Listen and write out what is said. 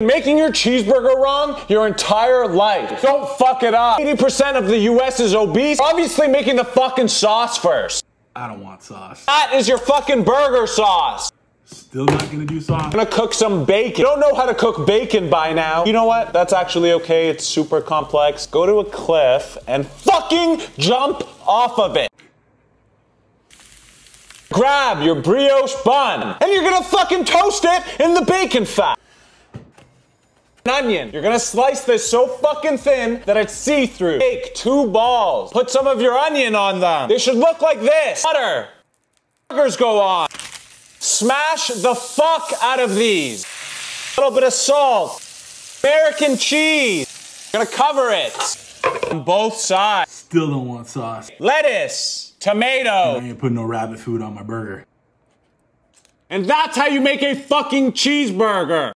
Making your cheeseburger wrong your entire life. Don't fuck it up. 80% of the US is obese. Obviously making the fucking sauce first. I don't want sauce. That is your fucking burger sauce. Still not gonna do sauce. I'm gonna cook some bacon. You don't know how to cook bacon by now. You know what? That's actually okay. It's super complex. Go to a cliff and fucking jump off of it. Grab your brioche bun and you're gonna fucking toast it in the bacon fat. Onion. You're gonna slice this so fucking thin that it's see-through. Take two balls. Put some of your onion on them. They should look like this. Butter. Burgers go on. Smash the fuck out of these. A little bit of salt. American cheese. Gonna cover it on both sides. Still don't want sauce. Lettuce, Tomato. I ain't putting no rabbit food on my burger. and that's how you make a fucking cheeseburger.